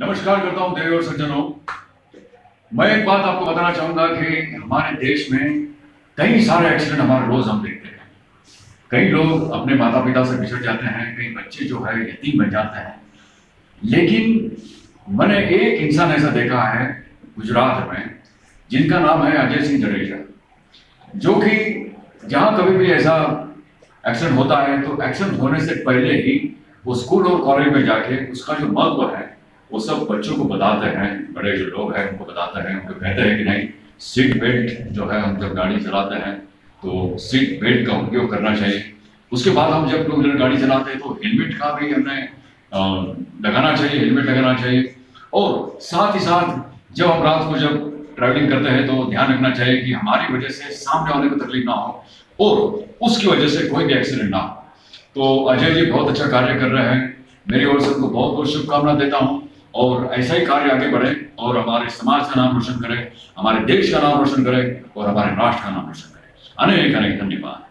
नमस्कार करता हूँ देवी और सज्जनों। मैं एक बात आपको बताना चाहूँगा कि हमारे देश में कई सारे एक्सीडेंट हमारे रोज हम देखते हैं। कई लोग अपने माता पिता से बिछड़ जाते हैं, कई बच्चे जो है यतीम बन जाते हैं। लेकिन मैंने एक इंसान ऐसा देखा है गुजरात में, जिनका नाम है अजय सिंह जडेजा, जो कि जहाँ कभी भी ऐसा एक्सीडेंट होता है तो एक्सीडेंट होने से पहले ही वो स्कूल और कॉलेज में जाके उसका जो महत्व है वो सब बच्चों को बताते हैं बड़े जो लोग हैं उनको बताते हैं उनको कहते हैं कि नहीं सीट बेल्ट जो है हम जब गाड़ी चलाते हैं तो सीट बेल्ट का उपयोग करना चाहिए। उसके बाद हम जब टू व्हीलर गाड़ी चलाते हैं तो हेलमेट का भी हमें अ, लगाना चाहिए हेलमेट लगाना चाहिए। और साथ ही साथ जब हम रात को जब ट्रैवलिंग करते हैं तो ध्यान रखना चाहिए कि हमारी वजह से सामने वाले को तकलीफ़ ना हो और उसकी वजह से कोई भी एक्सीडेंट ना हो। तो अजय जी बहुत अच्छा कार्य कर रहे हैं। मेरी ओर से उनको बहुत बहुत शुभकामना देता हूँ। और ऐसा ही कार्य आगे बढ़े और हमारे समाज का नाम रोशन करे, हमारे देश का नाम रोशन करे और हमारे राष्ट्र का नाम रोशन करे। अनेक अनेक धन्यवाद।